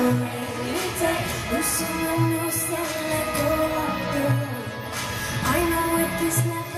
I know it is never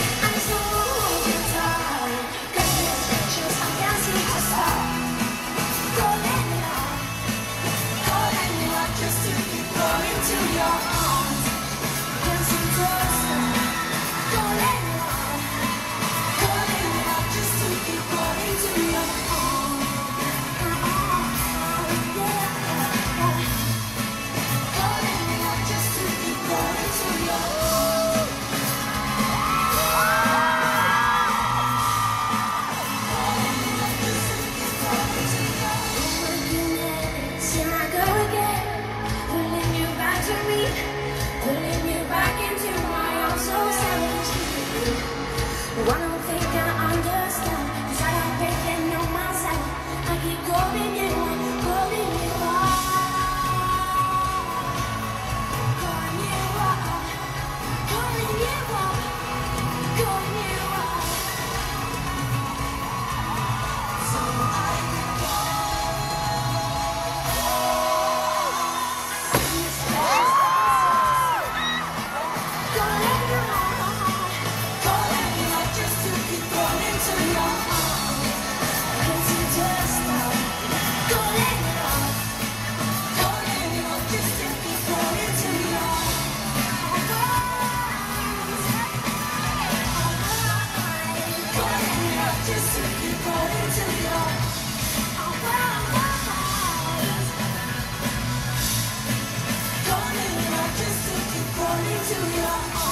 To your heart.